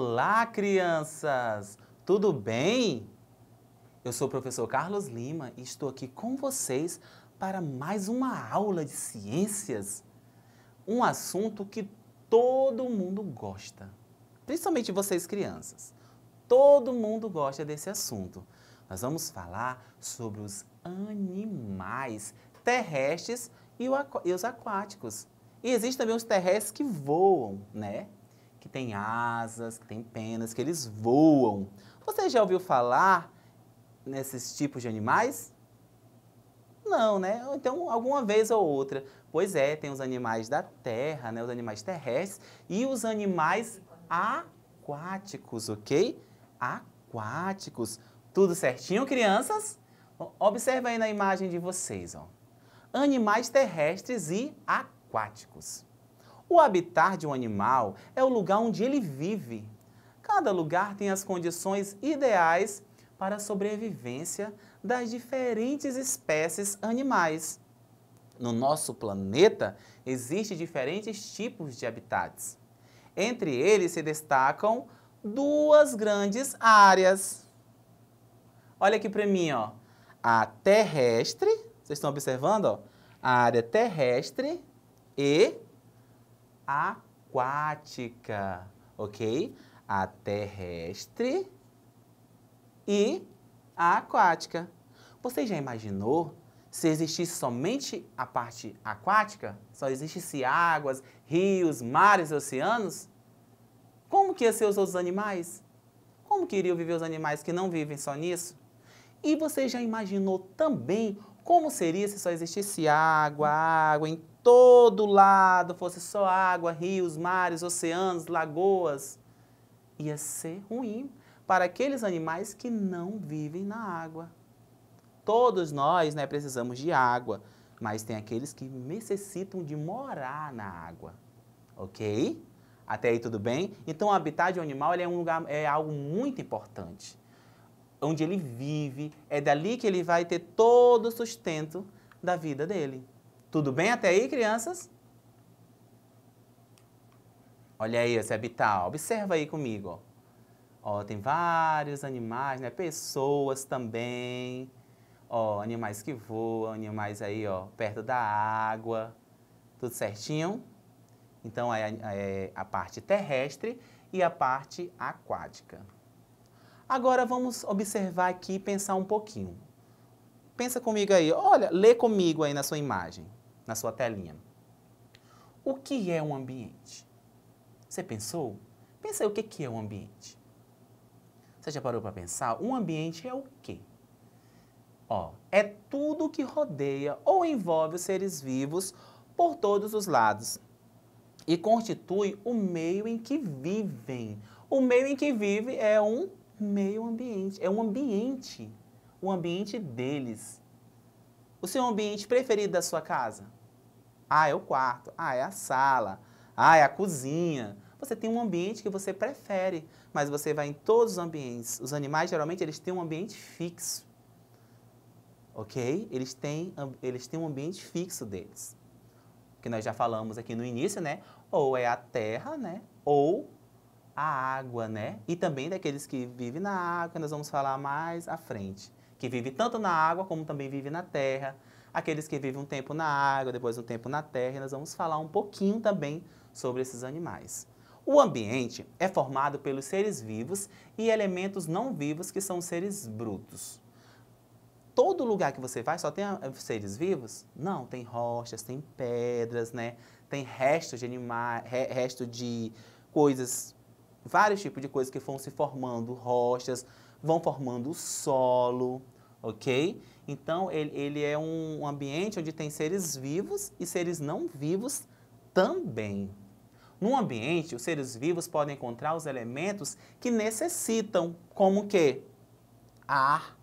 Olá, crianças! Tudo bem? Eu sou o professor Carlos Lima e estou aqui com vocês para mais uma aula de ciências. Um assunto que todo mundo gosta, principalmente vocês crianças. Todo mundo gosta desse assunto. Nós vamos falar sobre os animais terrestres e os aquáticos. E existem também os terrestres que voam, né? Que têm asas, que têm penas, que eles voam. Você já ouviu falar nesses tipos de animais? Não, né? Então, alguma vez ou outra. Pois é, tem os animais da terra, né? Os animais terrestres e os animais aquáticos, ok? Aquáticos. Tudo certinho, crianças? Observa aí na imagem de vocês, ó. Animais terrestres e aquáticos. O habitat de um animal é o lugar onde ele vive. Cada lugar tem as condições ideais para a sobrevivência das diferentes espécies animais. No nosso planeta, existem diferentes tipos de habitats. Entre eles se destacam duas grandes áreas. Olha aqui para mim, ó. A terrestre, vocês estão observando, ó? A área terrestre e aquática, ok? A terrestre e a aquática. Você já imaginou se existisse somente a parte aquática? Só existisse águas, rios, mares, oceanos? Como que iam ser os outros animais? Como que iriam viver os animais que não vivem só nisso? E você já imaginou também como seria se só existisse água, água em todo lado, fosse só água, rios, mares, oceanos, lagoas? Ia ser ruim para aqueles animais que não vivem na água. Todos nós né, precisamos de água, mas tem aqueles que necessitam de morar na água. Ok? Até aí tudo bem? Então o habitat de um animal é, um lugar, é algo muito importante. Onde ele vive, é dali que ele vai ter todo o sustento da vida dele. Tudo bem até aí, crianças? Olha aí esse habitat, observa aí comigo. Ó. Tem vários animais, né? Pessoas também. Ó, animais que voam, animais aí, ó, perto da água. Tudo certinho? Então, é, é a parte terrestre e a parte aquática. Agora, vamos observar aqui e pensar um pouquinho. Pensa comigo aí. Olha, lê comigo aí na sua imagem, na sua telinha. O que é um ambiente? Você pensou? Pensa aí o que é um ambiente. Você já parou para pensar? Um ambiente é o quê? Ó, é tudo que rodeia ou envolve os seres vivos por todos os lados e constitui o meio em que vivem. O meio em que vive é um meio ambiente, é um ambiente, o ambiente deles. O seu ambiente preferido da sua casa? Ah, é o quarto. Ah, é a sala. Ah, é a cozinha. Você tem um ambiente que você prefere, mas você vai em todos os ambientes. Os animais, geralmente, eles têm um ambiente fixo. Ok? Eles têm, eles têm um ambiente fixo deles. Que nós já falamos aqui no início, né? Ou é a terra, né? Ou a água, né? E também daqueles que vivem na água, nós vamos falar mais à frente. Que vive tanto na água como também vive na terra. Aqueles que vivem um tempo na água, depois um tempo na terra. E nós vamos falar um pouquinho também sobre esses animais. O ambiente é formado pelos seres vivos e elementos não vivos que são seres brutos. Todo lugar que você vai só tem ah, seres vivos? Não, tem rochas, tem pedras, né? Tem restos de animais, resto de coisas, vários tipos de coisas que vão se formando, rochas, vão formando o solo, ok? Então, ele, ele é um ambiente onde tem seres vivos e seres não vivos também. No ambiente, os seres vivos podem encontrar os elementos que necessitam, como que? Ar,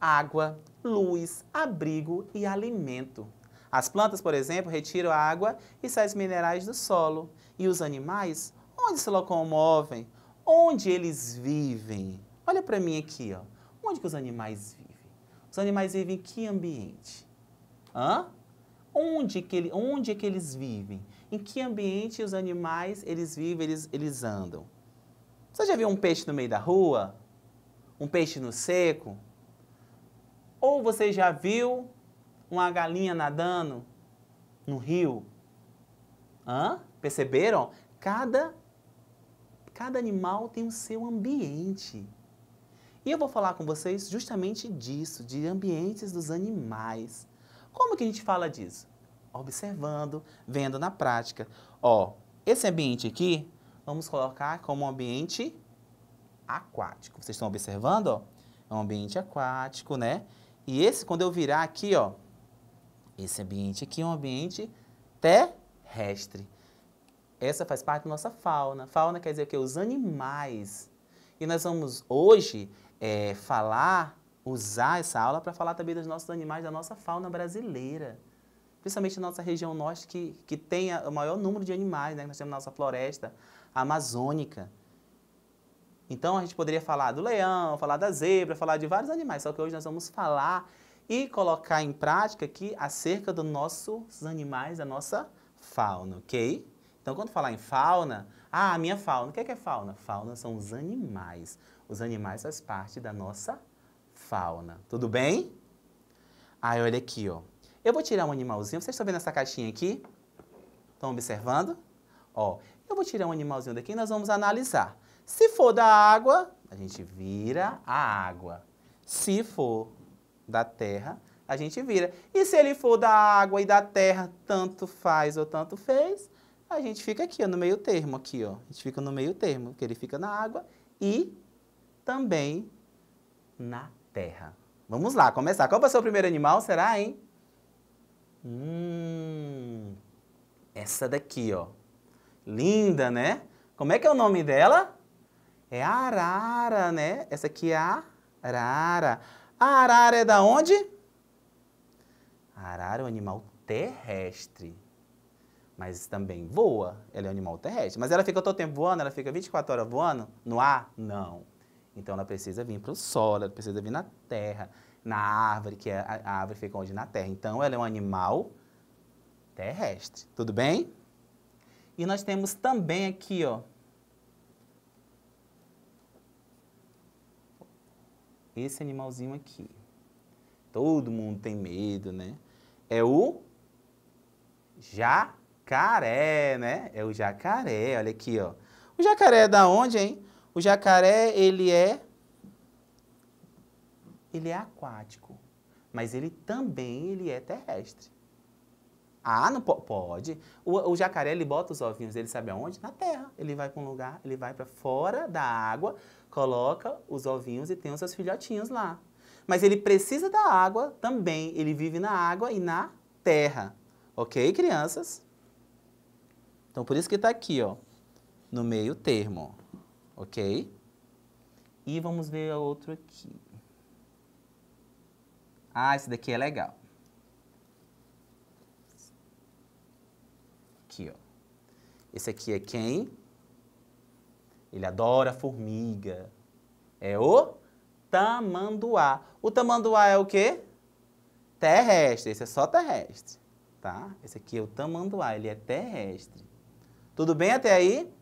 água, luz, abrigo e alimento. As plantas, por exemplo, retiram a água e sais minerais do solo. E os animais, onde se locomovem? Onde eles vivem? Olha para mim aqui, ó. Onde que os animais vivem? Os animais vivem em que ambiente? Hã? Onde que, ele, onde é que eles vivem? Em que ambiente os animais eles vivem, eles, eles andam? Você já viu um peixe no meio da rua? Um peixe no seco? Ou você já viu uma galinha nadando no rio? Hã? Perceberam? Cada, cada animal tem o seu ambiente. E eu vou falar com vocês justamente disso, de ambientes dos animais. Como que a gente fala disso? Observando, vendo na prática. Ó, esse ambiente aqui, vamos colocar como um ambiente aquático. Vocês estão observando, ó? É um ambiente aquático, né? E esse, quando eu virar aqui, ó, esse ambiente aqui é um ambiente terrestre. Essa faz parte da nossa fauna. Fauna quer dizer o quê? Os animais. E nós vamos hoje é, falar, usar essa aula para falar também dos nossos animais, da nossa fauna brasileira. Principalmente na nossa região norte, que, que tem o maior número de animais, né? Nós temos nossa floresta amazônica. Então, a gente poderia falar do leão, falar da zebra, falar de vários animais, só que hoje nós vamos falar e colocar em prática aqui acerca dos nossos animais, da nossa fauna, ok? Então, quando falar em fauna, ah, a minha fauna, o que é, que é fauna? Fauna são os animais. Os animais fazem parte da nossa fauna. Tudo bem? Aí, olha aqui, ó. Eu vou tirar um animalzinho. Vocês estão vendo essa caixinha aqui? Estão observando? Ó, eu vou tirar um animalzinho daqui e nós vamos analisar. Se for da água, a gente vira a água. Se for da terra, a gente vira. E se ele for da água e da terra, tanto faz ou tanto fez, a gente fica aqui, ó, no meio termo, aqui, ó. A gente fica no meio termo, que ele fica na água e também na terra. Vamos lá, começar. Qual vai ser o primeiro animal, será, hein? Hum, essa daqui, ó. Linda, né? Como é que é o nome dela? É arara, né? Essa aqui é a arara. A arara é da onde? A arara é um animal terrestre mas também voa. Ela é um animal terrestre. Mas ela fica todo tempo voando? Ela fica 24 horas voando no ar? Não. Então ela precisa vir para o solo, ela precisa vir na terra, na árvore, que é, a árvore fica onde? Na terra. Então ela é um animal terrestre. Tudo bem? E nós temos também aqui, ó. Esse animalzinho aqui. Todo mundo tem medo, né? É o jacaré, né? É o jacaré, olha aqui, ó. O jacaré é da onde, hein? O jacaré, ele é ele é aquático, mas ele também ele é terrestre. Ah, não po pode. O, o, jacaré ele bota os ovinhos, ele sabe aonde? Na terra. Ele vai para um lugar, ele vai para fora da água, coloca os ovinhos e tem os seus filhotinhos lá. Mas ele precisa da água também. Ele vive na água e na terra. Ok, crianças? Então, por isso que está aqui, ó, no meio termo, ok? E vamos ver outro aqui. Ah, esse daqui é legal. Aqui, ó. Esse aqui é quem? Ele adora formiga. É o tamanduá. O tamanduá é o quê? Terrestre. Esse é só terrestre, tá? Esse aqui é o tamanduá, ele é terrestre. Tudo bem até aí?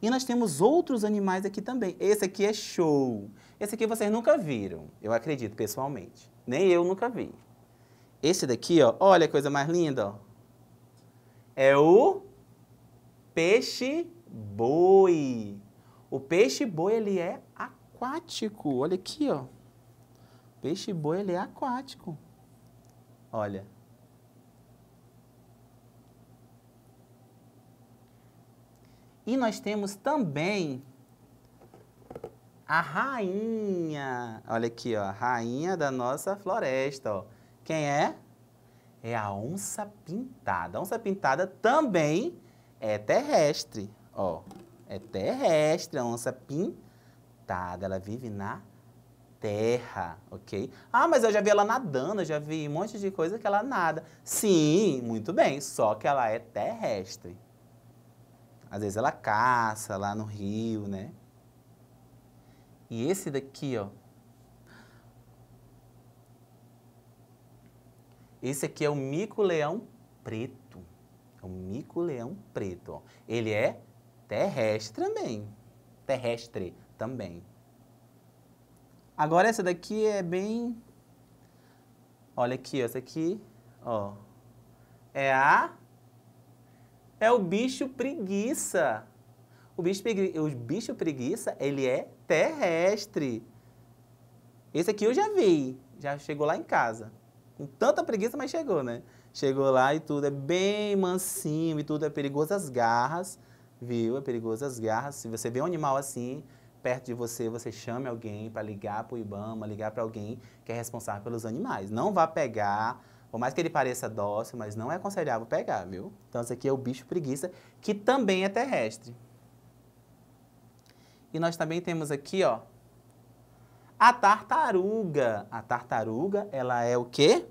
E nós temos outros animais aqui também. Esse aqui é show. Esse aqui vocês nunca viram, eu acredito pessoalmente. Nem eu nunca vi. Esse daqui, ó, olha a coisa mais linda, ó. É o peixe-boi. O peixe-boi, ele é aquático. Olha aqui, ó. Peixe-boi, ele é aquático. Olha. E nós temos também a rainha. Olha aqui, ó, a rainha da nossa floresta, ó. Quem é? É a onça pintada. A onça pintada também é terrestre, ó. É terrestre, a onça pintada. Ela vive na terra, ok? Ah, mas eu já vi ela nadando, já vi um monte de coisa que ela nada. Sim, muito bem, só que ela é terrestre. Às vezes ela caça lá no rio, né? E esse daqui, ó. Esse aqui é o mico-leão preto. É o mico-leão preto, ó. Ele é terrestre também. terrestre também. Agora essa daqui é bem... Olha aqui, ó, essa aqui, ó. É a... É o bicho preguiça. O bicho, pregui... o bicho preguiça, ele é terrestre. Esse aqui eu já vi, já chegou lá em casa. Com tanta preguiça, mas chegou, né? Chegou lá e tudo é bem mansinho e tudo é perigoso as garras, viu? É perigoso as garras. Se você vê um animal assim, perto de você, você chame alguém para ligar para o IBAMA, ligar para alguém que é responsável pelos animais. Não vá pegar, por mais que ele pareça dócil, mas não é aconselhável pegar, viu? Então, esse aqui é o bicho preguiça, que também é terrestre. E nós também temos aqui, ó, a tartaruga. A tartaruga, ela é o quê?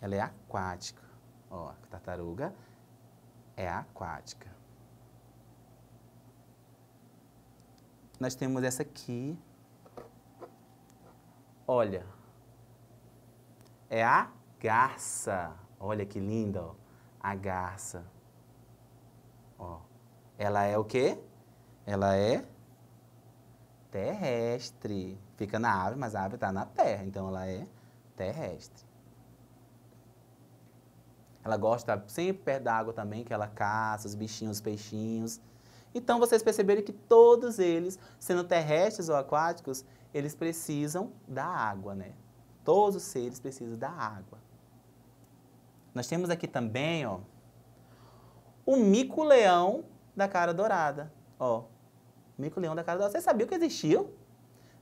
Ela é aquática. Ó, a tartaruga é aquática. Nós temos essa aqui. Olha. É a garça. Olha que linda, ó. A garça. Ó. Ela é o quê? Ela é terrestre. Fica na árvore, mas a árvore está na terra, então ela é terrestre. Ela gosta sempre perto da água também, que ela caça os bichinhos, os peixinhos. Então vocês perceberam que todos eles, sendo terrestres ou aquáticos, eles precisam da água, né? Todos os seres precisam da água. Nós temos aqui também, ó, o mico-leão da cara dourada, ó. Mico-leão da cara dourada. Vocês sabiam que existiam?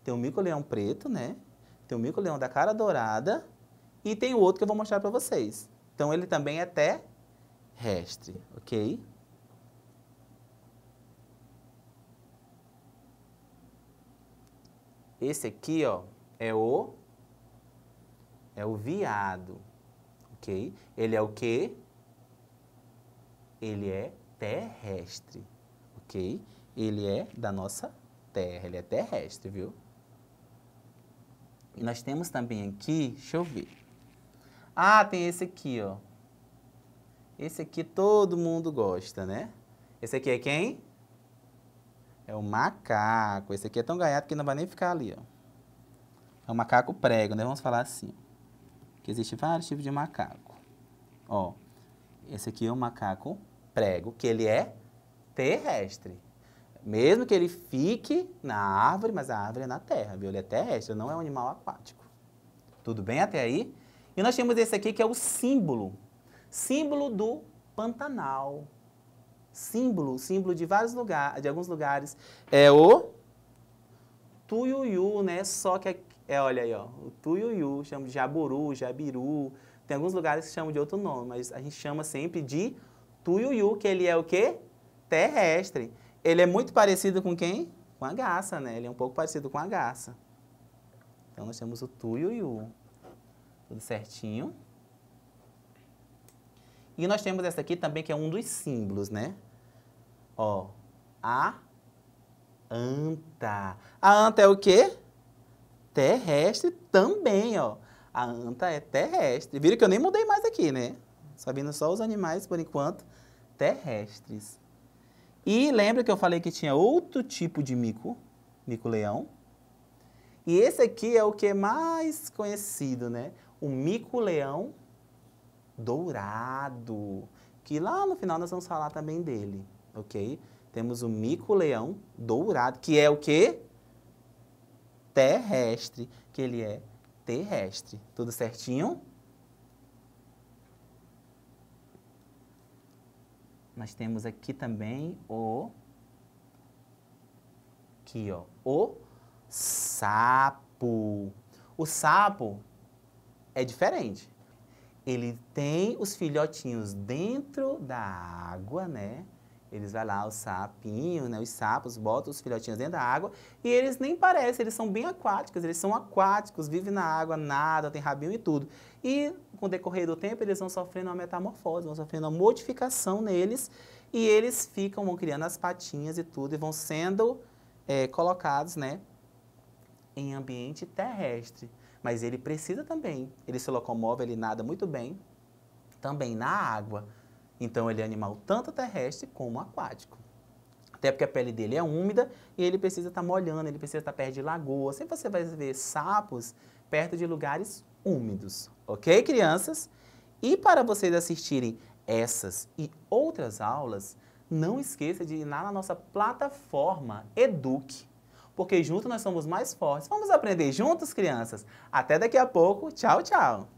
Tem o mico-leão preto, né? Tem o mico-leão da cara dourada e tem o outro que eu vou mostrar para vocês. Então ele também é terrestre, ok? Esse aqui, ó, é o é o viado, ok? Ele é o quê? Ele é terrestre, ok? Ele é da nossa terra, ele é terrestre, viu? E nós temos também aqui, deixa eu ver. Ah, tem esse aqui, ó. Esse aqui todo mundo gosta, né? Esse aqui é quem? É o macaco. Esse aqui é tão ganhado que não vai nem ficar ali, ó. É o macaco prego, né? Vamos falar assim. Que existe vários tipos de macaco. Ó, esse aqui é o macaco prego, que ele é terrestre. Mesmo que ele fique na árvore, mas a árvore é na terra, viu? Ele é terrestre, não é um animal aquático. Tudo bem até aí? E nós temos esse aqui que é o símbolo. Símbolo do Pantanal símbolo, símbolo de vários lugares, de alguns lugares, é o tuiuiu, né? Só que é, é, olha aí, ó, o tuiuiu, chama de jaburu, jabiru, tem alguns lugares que chamam de outro nome, mas a gente chama sempre de tuiuiu, que ele é o quê? Terrestre. Ele é muito parecido com quem? Com a garça, né? Ele é um pouco parecido com a garça. Então nós temos o tuiuiu. Tudo certinho. E nós temos essa aqui também, que é um dos símbolos, né? Ó, a anta. A anta é o quê? Terrestre também, ó. A anta é terrestre. Viram que eu nem mudei mais aqui, né? Só vindo só os animais, por enquanto, terrestres. E lembra que eu falei que tinha outro tipo de mico, mico-leão? E esse aqui é o que é mais conhecido, né? O mico-leão dourado, que lá no final nós vamos falar também dele ok? Temos o mico-leão dourado, que é o quê? Terrestre, que ele é terrestre. Tudo certinho? Nós temos aqui também o aqui, ó, o sapo. O sapo é diferente. Ele tem os filhotinhos dentro da água, né? Eles vão lá, os sapinhos, né, os sapos, botam os filhotinhos dentro da água e eles nem parecem, eles são bem aquáticos, eles são aquáticos, vivem na água, nadam, tem rabinho e tudo. E com o decorrer do tempo eles vão sofrendo uma metamorfose, vão sofrendo uma modificação neles e eles ficam, vão criando as patinhas e tudo e vão sendo é, colocados, né, em ambiente terrestre. Mas ele precisa também, ele se locomove, ele nada muito bem, também na água. Então ele é animal tanto terrestre como aquático. Até porque a pele dele é úmida e ele precisa estar tá molhando, ele precisa estar tá perto de lagoas. Sempre você vai ver sapos perto de lugares úmidos, ok, crianças? E para vocês assistirem essas e outras aulas, não esqueça de ir na nossa plataforma Eduque, porque juntos nós somos mais fortes. Vamos aprender juntos, crianças? Até daqui a pouco. Tchau, tchau!